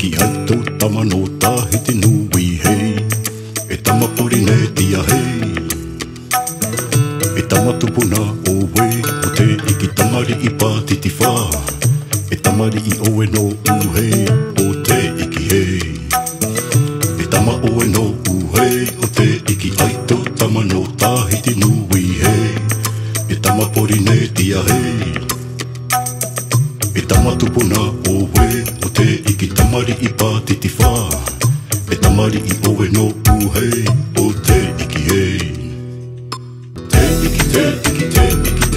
Ki no uhei O te iki aito tama no nui hei. E tama pori ne tia hei. E tama tupuna oe O te iki tamari i pātiti whā. E tamari i oe no uhei O te iki hei. E tama oe no uhei O te iki aito tama no tahiti nui hei. E tama pori ne tia hei. E tama o we O te iki tamari i pātiti whā E tamari i owe no uhei O te iki hei. Te iki te iki te iki.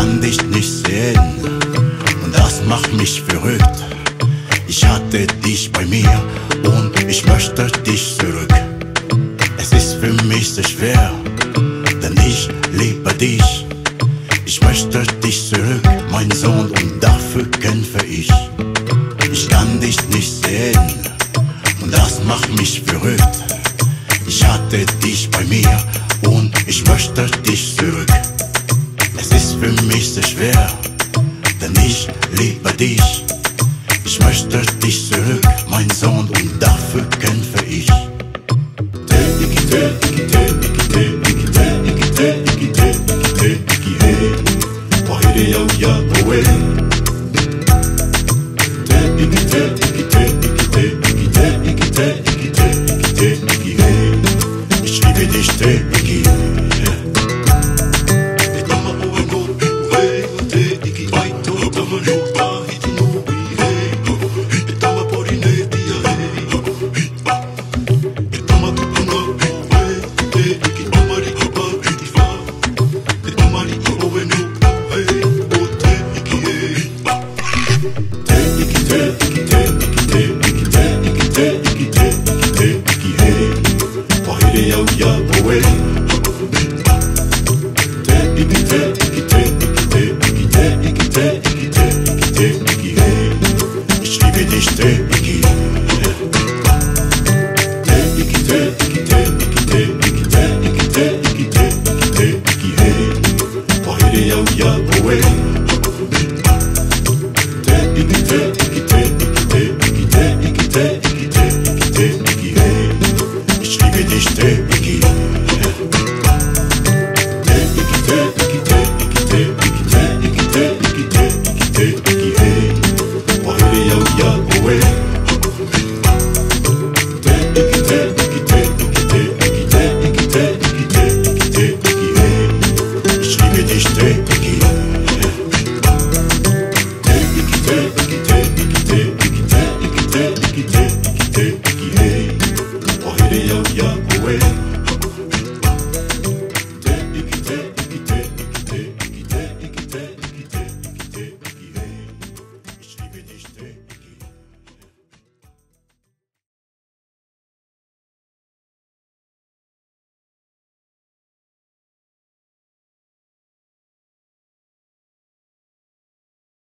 Kann dich nicht sehen und das macht mich verrückt. Ich hatte dich bei mir und ich möchte dich zurück. Es ist für mich sehr schwer, denn ich liebe dich. Ich möchte dich zurück, mein Sohn, und dafür kämpfe ich. Ich kann dich nicht sehen und das macht mich verrückt. Ich hatte dich bei ich liebe dich. Ich möchte dich zurück, mein Sohn, und dafür kämpfe ich. Ich liebe dich, Stay. yo, yo away.